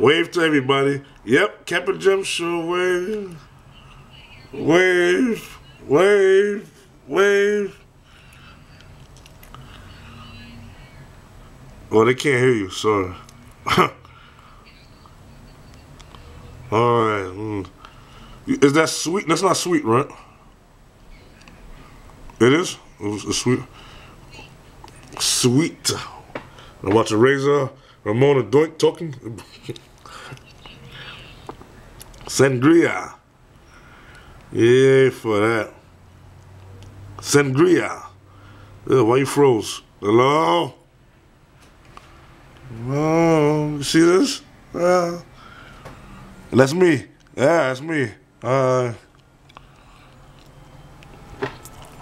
Wave to everybody. Yep, Captain Jump Show. Wave. Wave. Wave. Wave. Oh, they can't hear you. Sorry. All right. Mm. Is that sweet? That's not sweet, right? It is. It's sweet. Sweet. I watch a Razor Ramona Doink talking. Sangria. Yeah, for that. Sangria. Yeah, why you froze? Hello? Oh, you see this? Yeah. That's me. Yeah, that's me. Uh,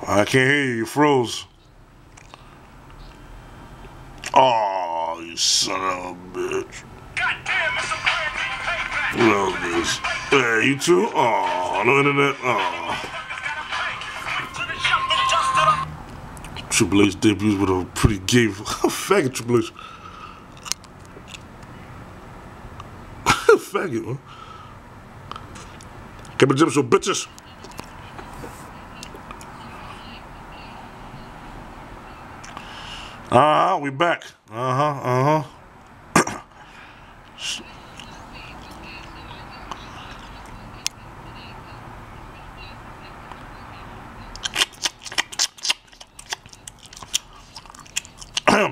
I can't hear you. You froze. Oh, you son of a bitch. Love this. Yeah, you too? Oh, no internet. Oh. Triple H debuts with a pretty gay faggot Triple H. faggot, man. Kevin Jim Show, bitches. Uh huh, we back. Uh-huh, Uh huh,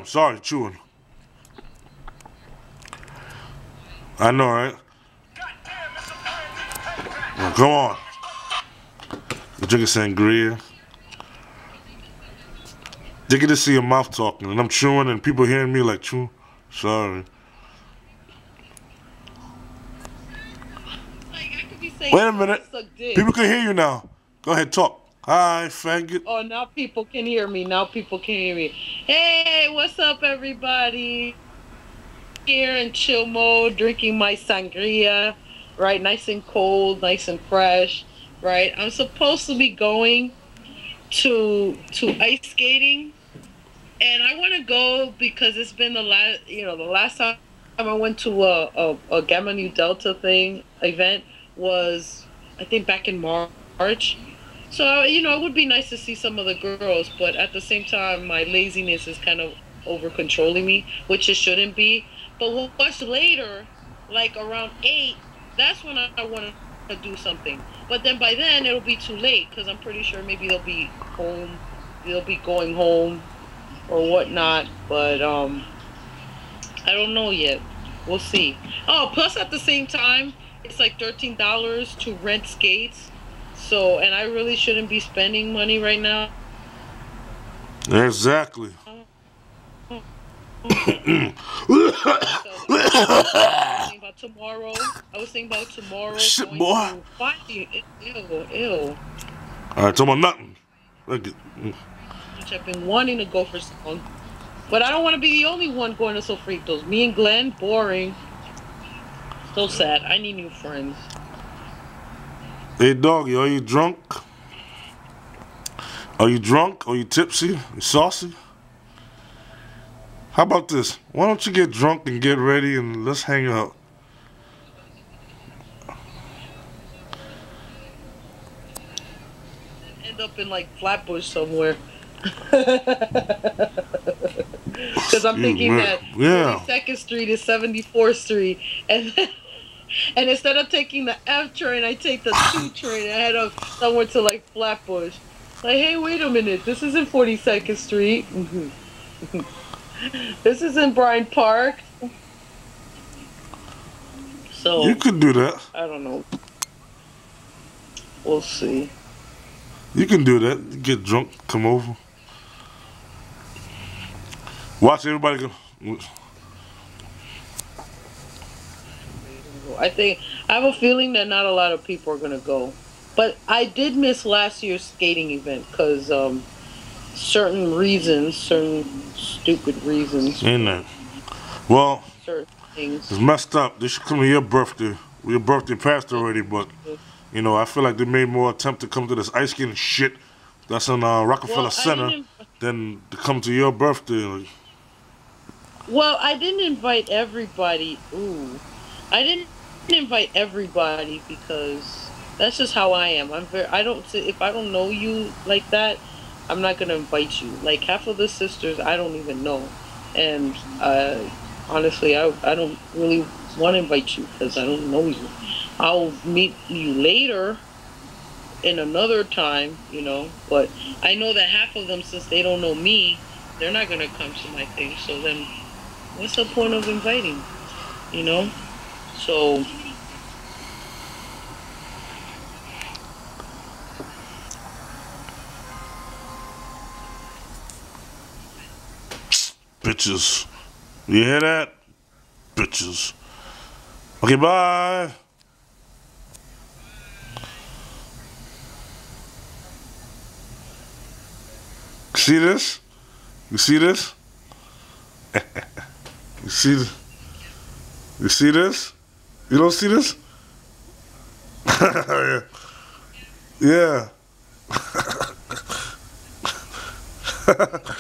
sorry, chewing. I know, right? Well, come on. You're drinking sangria. They get to see your mouth talking, and I'm chewing, and people hearing me like chew. Sorry. Wait a minute. People can hear you now. Go ahead, talk. Hi, faggot. Oh, now people can hear me. Now people can hear me. Hey, what's up, everybody? Here in chill mode, drinking my sangria, right? Nice and cold, nice and fresh, right? I'm supposed to be going to to ice skating, and I want to go because it's been the last, you know, the last time I went to a, a, a Gamma Nu Delta thing event was, I think, back in March. So you know, it would be nice to see some of the girls, but at the same time, my laziness is kind of over controlling me, which it shouldn't be. But watch later, like around eight, that's when I, I want to do something. But then by then it'll be too late because I'm pretty sure maybe they'll be home, they'll be going home, or whatnot. But um, I don't know yet. We'll see. Oh, plus at the same time, it's like thirteen dollars to rent skates. So, and I really shouldn't be spending money right now. Exactly. about tomorrow. I was thinking about tomorrow. Shit, boy. Ew, ew. All right, about nothing. Look at. Mm. Which I've been wanting to go for some. But I don't want to be the only one going to Sofritos. Me and Glenn, boring. So sad. I need new friends. Hey, doggy, are you drunk? Are you drunk? Are you tipsy? You saucy? How about this? Why don't you get drunk and get ready and let's hang out? End up in like Flatbush somewhere. Because I'm thinking man. that Yeah. 42nd Street is 74th Street, and then, and instead of taking the F train, I take the two train and head up somewhere to like Flatbush. Like, hey, wait a minute, this isn't 42nd Street. Mm-hmm. this isn't Bryant Park. So You could do that. I don't know. We'll see. You can do that. Get drunk, come over. Watch everybody go. I think I have a feeling that not a lot of people are gonna go, but I did miss last year's skating event because um, certain reasons, certain stupid reasons, Ain't that? Well, certain things. it's messed up. They should come to your birthday. Your birthday passed already, but you know, I feel like they made more attempt to come to this ice skating shit that's in uh, Rockefeller Well, Center than to come to your birthday. Well, I didn't invite everybody. Ooh, I didn't invite everybody because that's just how I am. I'm very. I don't. If I don't know you like that, I'm not gonna invite you. Like half of the sisters, I don't even know, and uh, honestly, I I don't really want to invite you because I don't know you. I'll meet you later in another time, you know. But I know that half of them, since they don't know me, they're not gonna come to my thing. So then, what's the point of inviting? You know. So. Bitches. You hear that? Bitches. Okay, bye. See this? You see this? you see this? You see this? You don't see this? yeah. yeah.